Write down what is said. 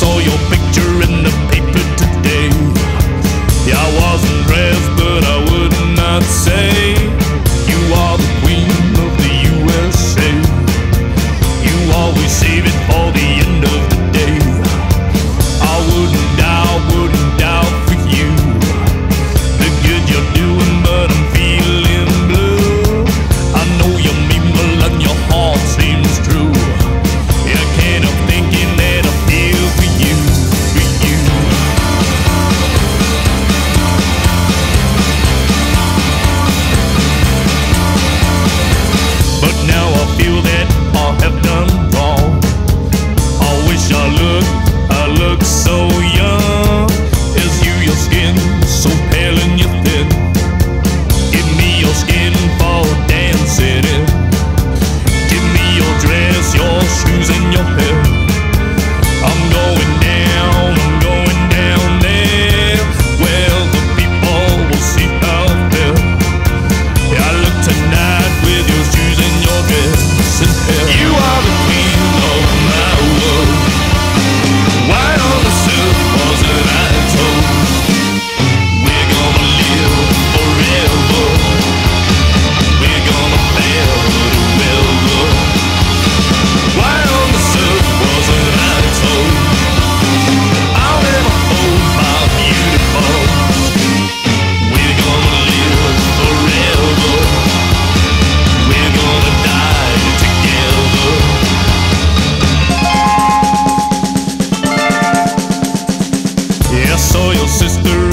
saw your picture in the paper today. Yeah, I wasn't dressed. saw your sister.